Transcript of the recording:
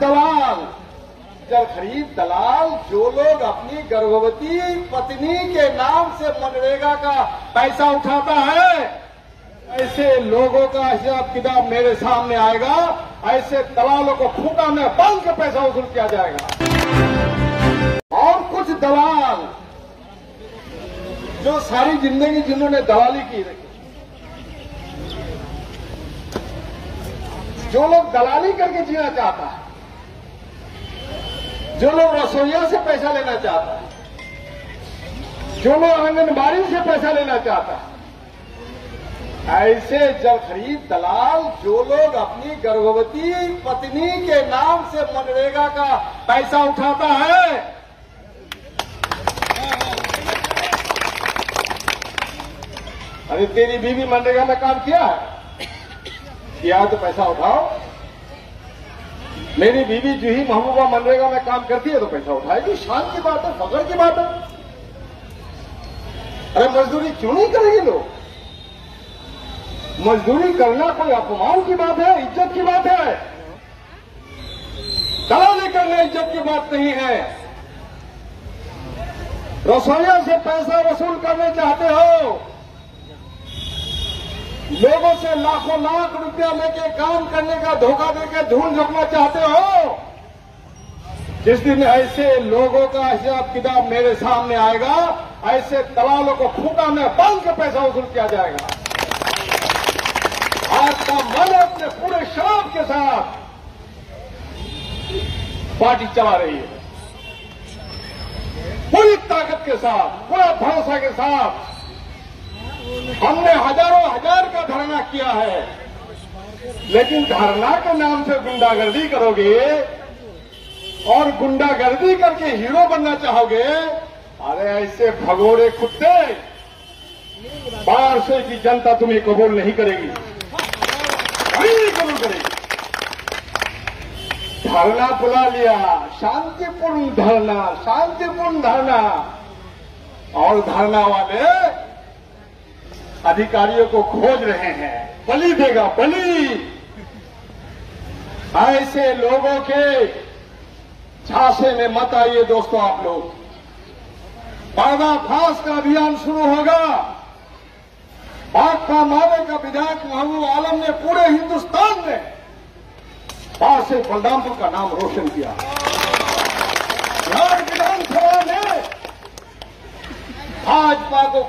दलाल। जब खरीद दलाल जो लोग अपनी गर्भवती पत्नी के नाम से मनरेगा का पैसा उठाता है, ऐसे लोगों का हिसाब किताब मेरे सामने आएगा, ऐसे दलालों को खूटा में बंद के पैसा वसूल किया जाएगा। और कुछ दलाल जो सारी ज़िंदगी जिन्होंने दलाली की जो लोग दलाली करके जीना चाहता है जो लोग रसोईया से पैसा लेना चाहता है, जो लोग आंगनबाड़ी से पैसा लेना चाहता है, ऐसे जल खरीद दलाल जो लोग अपनी गर्भवती पत्नी के नाम से मनरेगा का पैसा उठाता है, अरे तेरी बीवी मनरेगा में काम किया है? किया तो पैसा उठाओ। मेरी बीवी जो ही महबूबा मनरेगा में काम करती है तो पैसा उठाएगी। शान की बात है फकर की बात है। अरे मजदूरी क्यों नहीं करेंगे लोग? मजदूरी करना कोई अपमान की बात है, इज़्ज़त की बात है? दलाली करना इज़्ज़त की बात नहीं है। रसोइया से पैसा वसूल करने चाहते हो? लोगों से लाखों लाख रुपया लेके काम करने का धोखा देके धूल झोंकना चाहते हो? जिस दिन ऐसे लोगों का हिसाब किताब मेरे सामने आएगा, ऐसे दलालों को खूटा में बाँध के पैसा वसूल किया जाएगा। आपका मन अपने पूरे शराब के साथ पार्टी चला रही है। पूरी ताकत के साथ, पूरा भरोसा के साथ हमने हज़ार का धरना किया है। लेकिन धरना के नाम से गुंडागर्दी करोगे और गुंडागर्दी करके हीरो बनना चाहोगे, अरे ऐसे भगोड़े कुत्ते, बाहर से की जनता तुम्हें कबूल नहीं करेगी। नहीं कबूल करेगी। धरना बुला लिया, शांतिपूर्ण धरना शांतिपूर्ण धरना। और धरना वाले अधिकारियों को खोज रहे हैं। बलि देगा, बलि! ऐसे लोगों के झांसे में मत आइए दोस्तों आप लोग। पर्दाफाश का अभियान शुरू होगा। भाकपा माले का विधायक महबूब आलम ने पूरे हिंदुस्तान में बाहर से बलरामपुर का नाम रोशन किया। बिहार विधानसभा ने भाजपा को